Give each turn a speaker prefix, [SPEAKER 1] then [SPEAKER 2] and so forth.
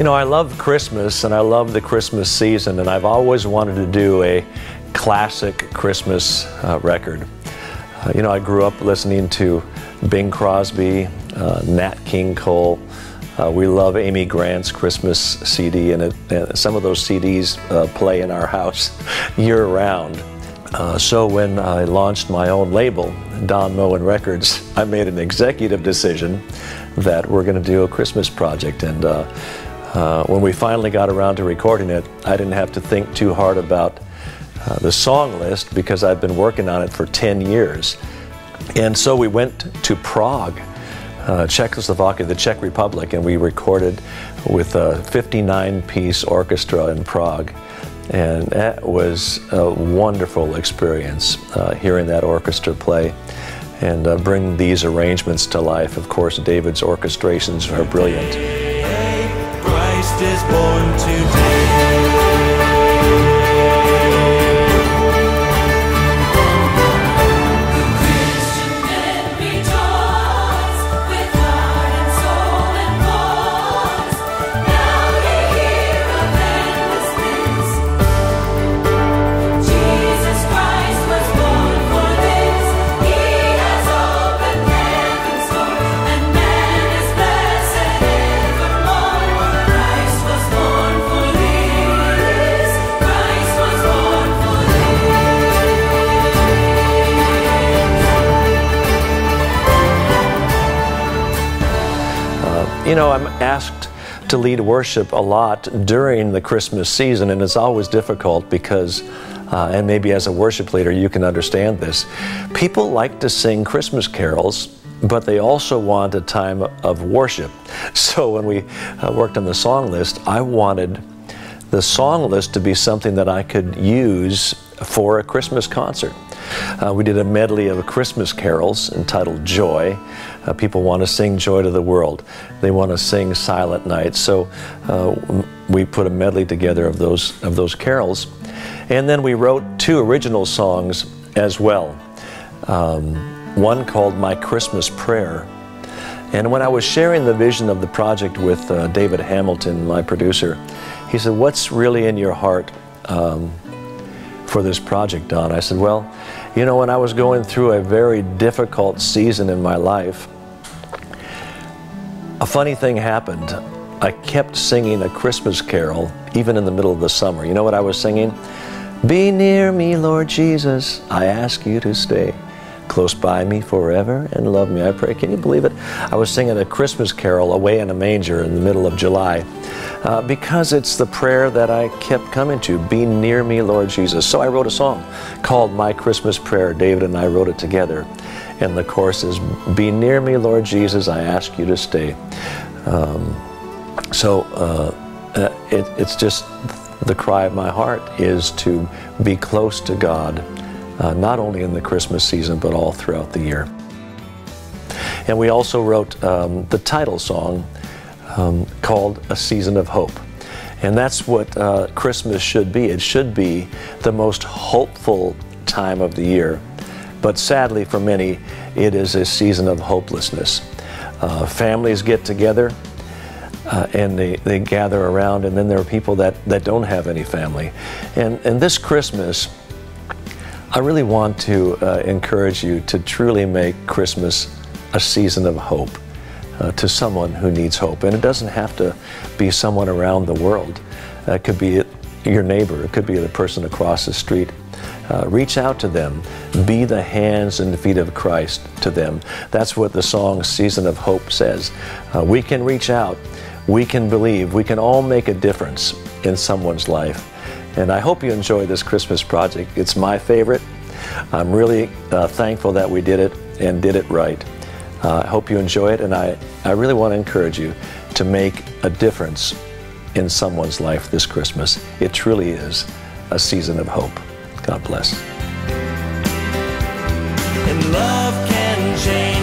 [SPEAKER 1] You know, I love Christmas and I love the Christmas season, and I've always wanted to do a classic Christmas uh, record. Uh, you know, I grew up listening to Bing Crosby, uh, Nat King Cole. Uh, we love Amy Grant's Christmas CD, and, it, and some of those CDs uh, play in our house year round. Uh, so when I launched my own label, Don Moen Records, I made an executive decision that we're going to do a Christmas project. And uh, when we finally got around to recording it, I didn't have to think too hard about uh, the song list because I've been working on it for 10 years. And so we went to Prague, uh, Czechoslovakia, the Czech Republic, and we recorded with a 59 piece orchestra in Prague. And that was a wonderful experience, uh, hearing that orchestra play and uh, bring these arrangements to life. Of course, David's orchestrations are brilliant. Is born today. You know, I'm asked to lead worship a lot during the Christmas season, and it's always difficult because, uh, and maybe as a worship leader, you can understand this. People like to sing Christmas carols, but they also want a time of worship. So when we uh, worked on the song list, I wanted the song list to be something that I could use for a Christmas concert. Uh, we did a medley of Christmas carols entitled Joy. Uh, people want to sing Joy to the World. They want to sing Silent Night. So uh, we put a medley together of those, of those carols. And then we wrote two original songs as well. Um, one called My Christmas Prayer. And when I was sharing the vision of the project with uh, David Hamilton, my producer, he said, What's really in your heart um, for this project, Don? I said, Well, you know, when I was going through a very difficult season in my life, a funny thing happened. I kept singing a Christmas carol even in the middle of the summer. You know what I was singing? Be near me, Lord Jesus, I ask you to stay close by me forever and love me, I pray. Can you believe it? I was singing a Christmas carol away in a manger in the middle of July uh, because it's the prayer that I kept coming to Be near me, Lord Jesus. So I wrote a song called My Christmas Prayer. David and I wrote it together. And the chorus is Be near me, Lord Jesus, I ask you to stay. Um, so uh, uh it, it's just the cry of my heart is to be close to God uh, not only in the Christmas season, but all throughout the year. And we also wrote um, the title song um, called A Season of Hope. And that's what uh, Christmas should be. It should be the most hopeful time of the year. But sadly, for many, it is a season of hopelessness. Uh, families get together uh, and they, they gather around, and then there are people that, that don't have any family. And, and this Christmas, I really want to uh, encourage you to truly make Christmas a season of hope uh, to someone who needs hope. And it doesn't have to be someone around the world. Uh, it could be your neighbor, it could be the person across the street. Uh, reach out to them. Be the hands and feet of Christ to them. That's what the song Season of Hope says. Uh, we can reach out. We can believe. We can all make a difference in someone's life. And I hope you enjoy this Christmas project. It's my favorite. I'm really uh, thankful that we did it and did it right. Uh, I hope you enjoy it, and I, I really want to encourage you to make a difference in someone's life this Christmas. It truly is a season of hope. God bless. And love can change.